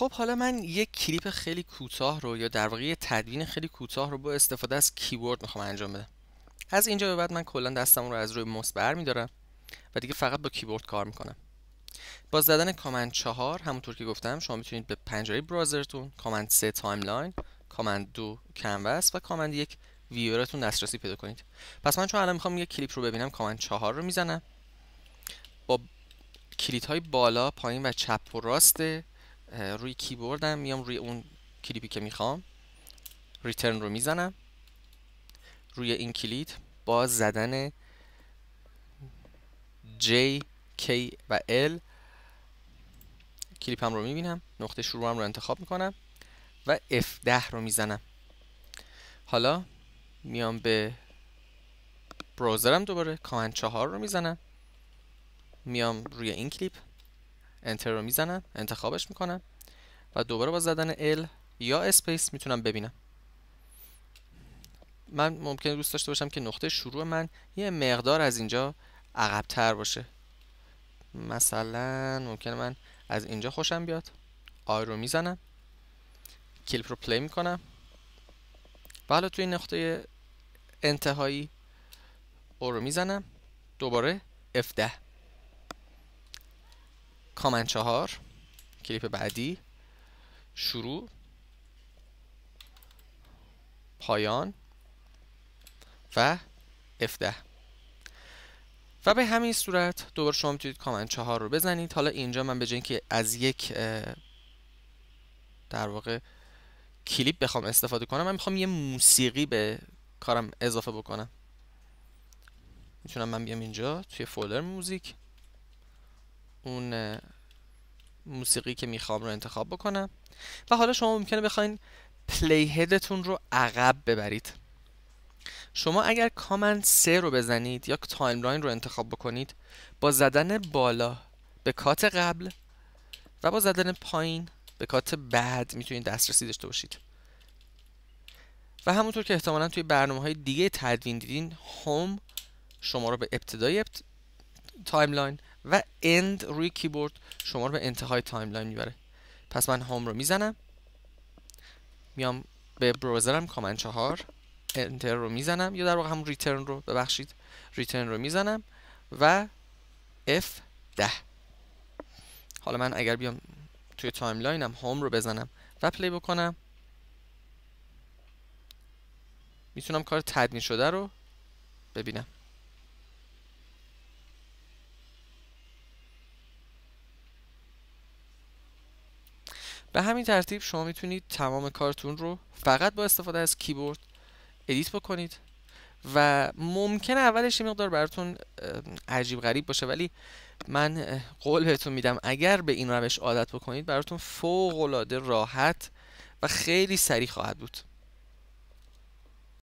خب حالا من یک کلیپ خیلی کوتاه رو یا در واقع یه تدوین خیلی کوتاه رو با استفاده از کیبورد می‌خوام انجام بدم. از اینجا به بعد من کلا دستم رو از روی موس برمیدارم و دیگه فقط با کیبورد کار می‌کنم. با زدن command 4 همونطور که گفتم شما می‌تونید به پنجره browser تون command 3 timeline command 2 canvas و command 1 viewer تون دسترسی پیدا کنید. پس من چون الان می‌خوام یک کلیپ رو ببینم command 4 رو می‌زنم. با کلیت های بالا پایین و چپ و راست روی کیبوردم میام روی اون کلیپی که می‌خوام. ریترن رو می‌زنم. روی این کلید با زدن J, K و L کلیپم رو می‌بینم. نقطه شروعم رو انتخاب می‌کنم و F10 رو می‌زنم. حالا میام به browser م دوباره. command چهار رو می‌زنم. میام روی این کلیپ. enter رو می‌زنم انتخابش می‌کنم و دوباره با زدن L یا space می‌تونم ببینم. من ممکنه دوست داشته باشم که نقطه شروع من یه مقدار از اینجا عقبتر باشه. مثلا ممکنه من از اینجا خوشم بیاد. I رو می‌زنم. کلیپ رو play می‌کنم. و حالا توی نقطه انتهایی او رو می‌زنم. دوباره F10 کامنت چهار. کلیپ بعدی. شروع. پایان. و F10 و به همین صورت دوباره شما می‌تونید کامنت چهار رو بزنید. حالا اینجا من به جای اینکه از یک در واقع کلیپ بخوام استفاده کنم من می‌خوام یه موسیقی به کارم اضافه بکنم. می‌تونم من بیام اینجا توی folder music. اون موسیقی که می‌خوام رو انتخاب بکنم. و حالا شما ممکنه بخواین playhead تون رو عقب ببرید. شما اگر command 3 رو بزنید یا timeline رو انتخاب بکنید با زدن بالا به cut قبل و با زدن پایین به cut بعد می‌تونید دسترسی داشته باشید. و همونطور که احتمالا توی برنامه های دیگه تدوین دیدین home شما رو به ابتدای timeline و end روی کیبورد شما رو به انتهای timeline می‌بره. پس من home رو می‌زنم. میام به browser م command چهار. enter رو می‌زنم. یا در واقع همون return رو ببخشید. return رو می‌زنم و F10 حالا من اگر بیام توی timeline م home رو بزنم و play بکنم. می‌تونم کار تدوین شده رو ببینم. به همین ترتیب شما می‌تونید تمام کارتون رو فقط با استفاده از کیبورد ادیت بکنید و ممکنه اولش یه مقدار براتون عجیب غریب باشه ولی من قول بهتون میدم اگر به این روش عادت بکنید براتون فوق العاده راحت و خیلی سریع خواهد بود.